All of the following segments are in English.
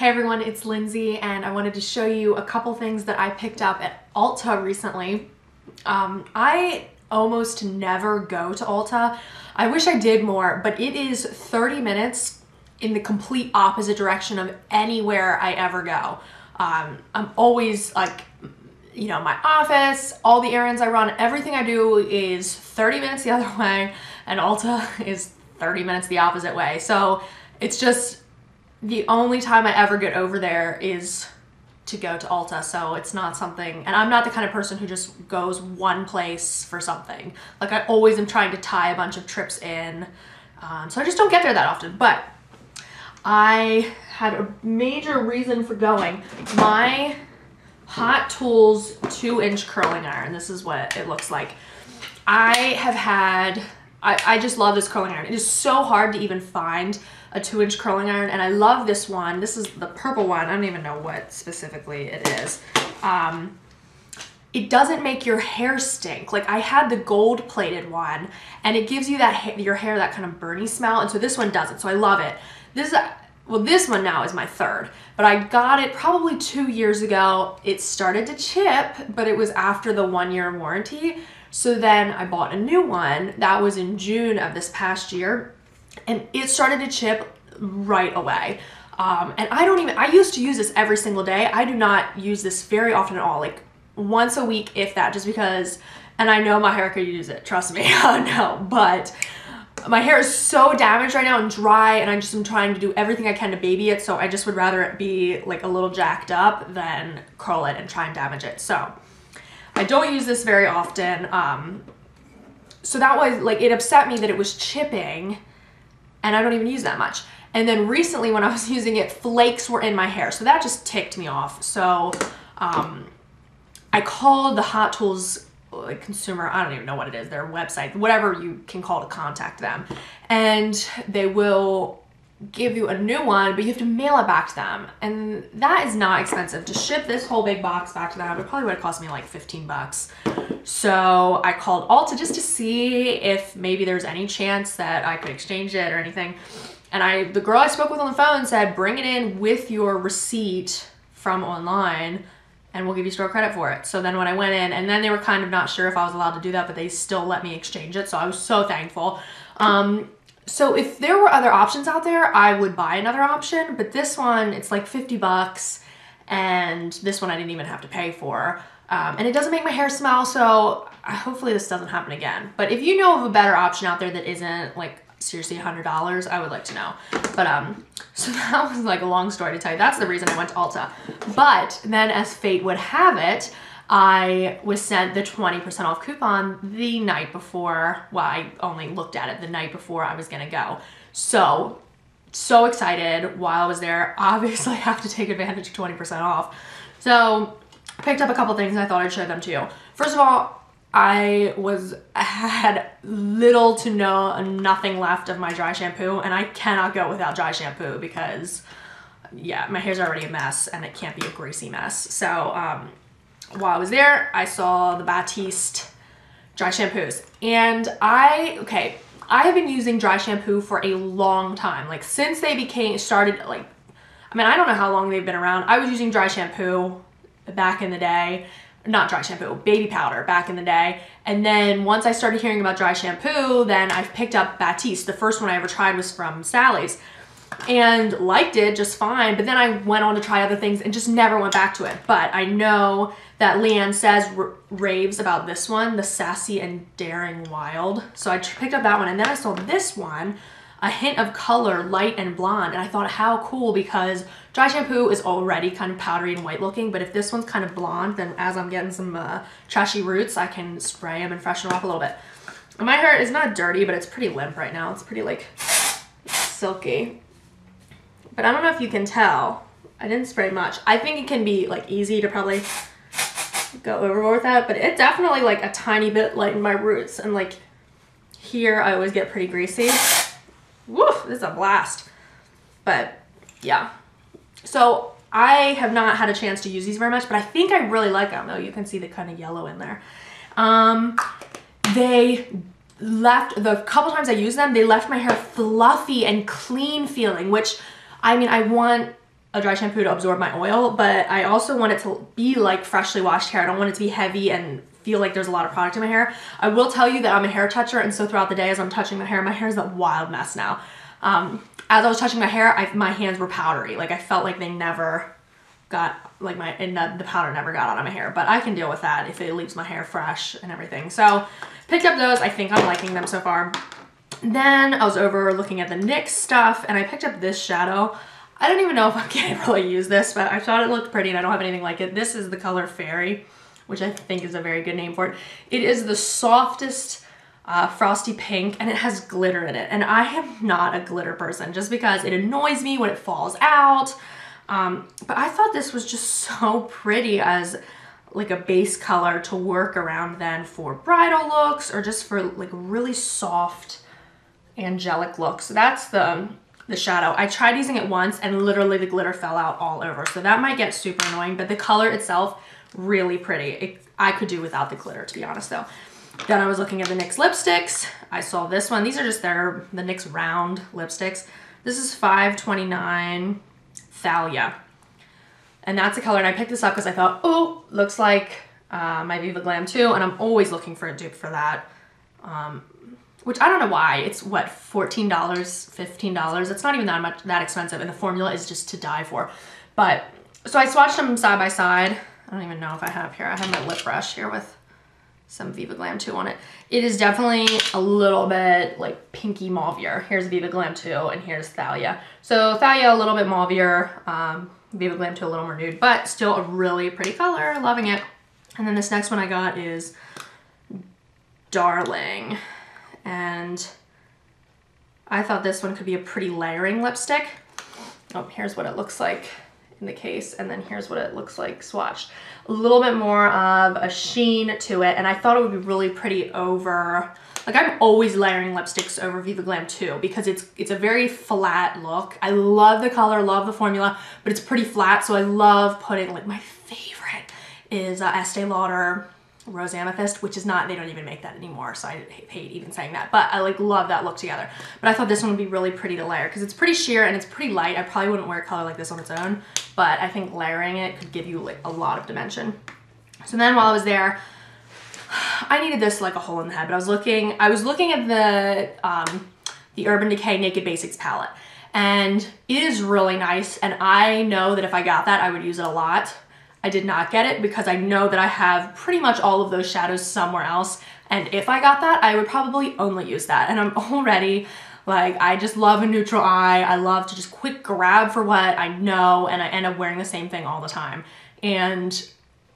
Hey everyone, it's Lindsay and I wanted to show you a couple things that I picked up at Ulta recently. Um, I almost never go to Ulta. I wish I did more, but it is 30 minutes in the complete opposite direction of anywhere I ever go. Um, I'm always like, you know, my office, all the errands I run, everything I do is 30 minutes the other way, and Ulta is 30 minutes the opposite way. So it's just the only time I ever get over there is to go to Ulta. So it's not something, and I'm not the kind of person who just goes one place for something. Like I always am trying to tie a bunch of trips in. Um, so I just don't get there that often. But I had a major reason for going. My Hot Tools two inch curling iron. This is what it looks like. I have had, I, I just love this curling iron. It is so hard to even find a two inch curling iron and I love this one. This is the purple one. I don't even know what specifically it is. Um, it doesn't make your hair stink. Like I had the gold plated one and it gives you that ha your hair that kind of burny smell and so this one doesn't. So I love it. This is well this one now is my third, but I got it probably 2 years ago. It started to chip, but it was after the 1 year warranty. So then I bought a new one. That was in June of this past year and it started to chip right away. Um, and I don't even, I used to use this every single day. I do not use this very often at all, like once a week, if that, just because, and I know my hair could use it, trust me, I know, but my hair is so damaged right now and dry and I just am trying to do everything I can to baby it so I just would rather it be like a little jacked up than curl it and try and damage it. So I don't use this very often. Um, so that was like, it upset me that it was chipping and I don't even use that much. And then recently when I was using it, flakes were in my hair. So that just ticked me off. So um, I called the Hot Tools like consumer, I don't even know what it is, their website, whatever you can call to contact them. And they will give you a new one, but you have to mail it back to them. And that is not expensive. To ship this whole big box back to them, it probably would have cost me like 15 bucks. So I called Ulta just to see if maybe there's any chance that I could exchange it or anything. And I, the girl I spoke with on the phone said, bring it in with your receipt from online and we'll give you store credit for it. So then when I went in, and then they were kind of not sure if I was allowed to do that, but they still let me exchange it. So I was so thankful. Um, so if there were other options out there, I would buy another option, but this one, it's like 50 bucks, and this one I didn't even have to pay for. Um, and it doesn't make my hair smell, so hopefully this doesn't happen again. But if you know of a better option out there that isn't like seriously $100, I would like to know. But um, so that was like a long story to tell you. That's the reason I went to Ulta. But then as fate would have it, I was sent the 20% off coupon the night before, well, I only looked at it the night before I was gonna go. So, so excited while I was there. Obviously, I have to take advantage of 20% off. So, picked up a couple things and I thought I'd share them to you. First of all, I was had little to no nothing left of my dry shampoo and I cannot go without dry shampoo because yeah, my hair's already a mess and it can't be a greasy mess. So um, while I was there, I saw the Batiste dry shampoos. And I, okay, I have been using dry shampoo for a long time. Like since they became, started like, I mean, I don't know how long they've been around. I was using dry shampoo back in the day. Not dry shampoo, baby powder back in the day. And then once I started hearing about dry shampoo, then I picked up Batiste. The first one I ever tried was from Sally's and liked it just fine. But then I went on to try other things and just never went back to it. But I know that Leighannsays raves about this one, the Sassy and Daring Wild. So I picked up that one and then I saw this one, a hint of color, light and blonde. And I thought how cool because dry shampoo is already kind of powdery and white looking. But if this one's kind of blonde, then as I'm getting some uh, trashy roots, I can spray them and freshen them up a little bit. My hair is not dirty, but it's pretty limp right now. It's pretty like silky. But I don't know if you can tell. I didn't spray much. I think it can be like easy to probably go overboard with that, but it definitely like a tiny bit lightened my roots. And like here, I always get pretty greasy. Woof, this is a blast. But yeah. So I have not had a chance to use these very much, but I think I really like them. though. you can see the kind of yellow in there. Um, they left, the couple times I used them, they left my hair fluffy and clean feeling, which I mean, I want a dry shampoo to absorb my oil, but I also want it to be like freshly washed hair. I don't want it to be heavy and feel like there's a lot of product in my hair. I will tell you that I'm a hair toucher and so throughout the day as I'm touching my hair, my hair is a wild mess now. Um, as I was touching my hair, I, my hands were powdery. Like I felt like they never got, like my, and the, the powder never got out of my hair, but I can deal with that if it leaves my hair fresh and everything. So picked up those. I think I'm liking them so far. Then I was over looking at the NYX stuff and I picked up this shadow. I don't even know if I can really use this, but I thought it looked pretty and I don't have anything like it. This is the color Fairy, which I think is a very good name for it. It is the softest uh, frosty pink and it has glitter in it. And I am not a glitter person just because it annoys me when it falls out. Um, but I thought this was just so pretty as like a base color to work around then for bridal looks or just for like really soft angelic look. So that's the, the shadow. I tried using it once and literally the glitter fell out all over. So that might get super annoying, but the color itself, really pretty. It, I could do without the glitter, to be honest though. Then I was looking at the NYX lipsticks. I saw this one. These are just their, the NYX round lipsticks. This is 529 Thalia. And that's the color. And I picked this up because I thought, oh, looks like uh, my Viva Glam 2. And I'm always looking for a dupe for that. Um, which I don't know why. It's what, $14, $15. It's not even that much, that expensive. And the formula is just to die for. But, so I swatched them side by side. I don't even know if I have here. I have my lip brush here with some Viva Glam 2 on it. It is definitely a little bit like pinky mauvier. Here's Viva Glam 2 and here's Thalia. So Thalia a little bit mauvier, um, Viva Glam 2 a little more nude, but still a really pretty color, loving it. And then this next one I got is Darling. And I thought this one could be a pretty layering lipstick. Oh, here's what it looks like in the case and then here's what it looks like swatched. A little bit more of a sheen to it and I thought it would be really pretty over, like I'm always layering lipsticks over Viva Glam 2 because it's it's a very flat look. I love the color, love the formula, but it's pretty flat so I love putting like my favorite is uh, Estee Lauder Rose Amethyst, which is not, they don't even make that anymore, so I hate even saying that. But I like love that look together. But I thought this one would be really pretty to layer because it's pretty sheer and it's pretty light. I probably wouldn't wear a color like this on its own, but I think layering it could give you like a lot of dimension. So then while I was there, I needed this like a hole in the head, but I was looking, I was looking at the, um, the Urban Decay Naked Basics palette and it is really nice. And I know that if I got that, I would use it a lot I did not get it because I know that I have pretty much all of those shadows somewhere else. And if I got that, I would probably only use that. And I'm already like, I just love a neutral eye. I love to just quick grab for what I know and I end up wearing the same thing all the time. And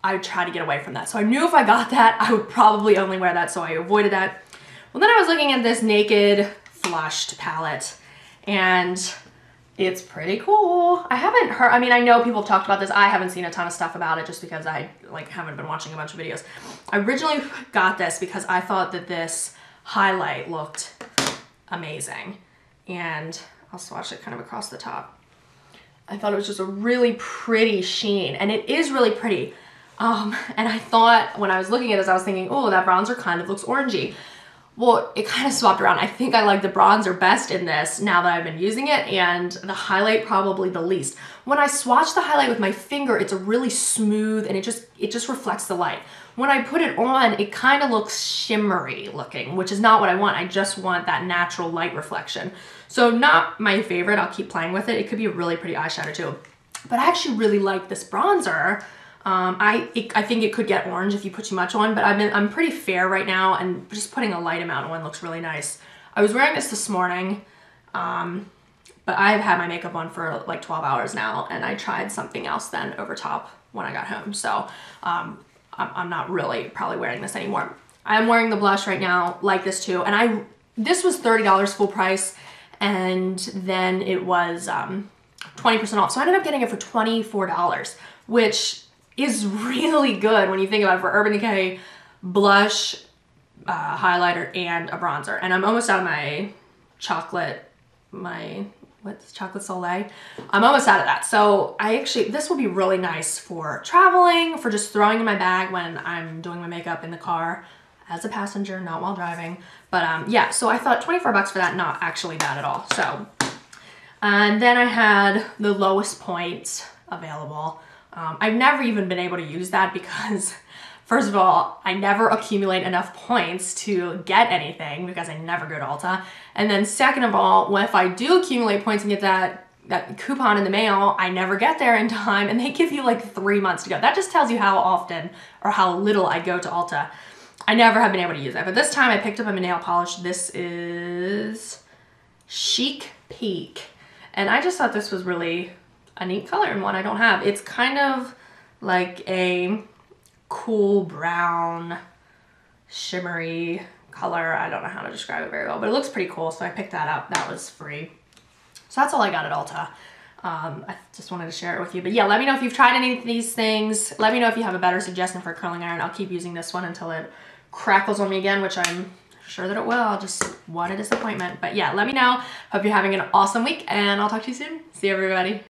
I try to get away from that. So I knew if I got that, I would probably only wear that. So I avoided that. Well, then I was looking at this Naked Flushed palette and it's pretty cool. I haven't heard, I mean, I know people have talked about this. I haven't seen a ton of stuff about it just because I like haven't been watching a bunch of videos. I originally got this because I thought that this highlight looked amazing. And I'll swatch it kind of across the top. I thought it was just a really pretty sheen and it is really pretty. Um, and I thought when I was looking at this, I was thinking, oh, that bronzer kind of looks orangey well, it kind of swapped around. I think I like the bronzer best in this now that I've been using it and the highlight probably the least. When I swatch the highlight with my finger, it's a really smooth and it just, it just reflects the light. When I put it on, it kind of looks shimmery looking, which is not what I want. I just want that natural light reflection. So not my favorite, I'll keep playing with it. It could be a really pretty eyeshadow too. But I actually really like this bronzer um, I, it, I think it could get orange if you put too much on, but I've been, I'm pretty fair right now and just putting a light amount on looks really nice. I was wearing this this morning, um, but I've had my makeup on for like 12 hours now and I tried something else then over top when I got home. So um, I'm, I'm not really probably wearing this anymore. I'm wearing the blush right now like this too. And I, this was $30 full price and then it was 20% um, off. So I ended up getting it for $24, which is really good when you think about it for Urban Decay blush, uh, highlighter, and a bronzer. And I'm almost out of my chocolate, my, what's chocolate soleil? I'm almost out of that. So I actually, this will be really nice for traveling, for just throwing in my bag when I'm doing my makeup in the car as a passenger, not while driving. But um, yeah, so I thought 24 bucks for that, not actually bad at all. So And then I had the lowest points available. Um, I've never even been able to use that because First of all, I never accumulate enough points to get anything because I never go to Ulta. And then second of all, if I do accumulate points and get that that coupon in the mail, I never get there in time and they give you like three months to go. That just tells you how often or how little I go to Ulta. I never have been able to use it, but this time I picked up a nail polish. This is Chic Peak. And I just thought this was really a neat color and one I don't have. It's kind of like a cool brown, shimmery color. I don't know how to describe it very well, but it looks pretty cool. So I picked that up. That was free. So that's all I got at Ulta. Um, I just wanted to share it with you. But yeah, let me know if you've tried any of these things. Let me know if you have a better suggestion for curling iron. I'll keep using this one until it crackles on me again, which I'm sure that it will. Just what a disappointment. But yeah, let me know. Hope you're having an awesome week and I'll talk to you soon. See you everybody.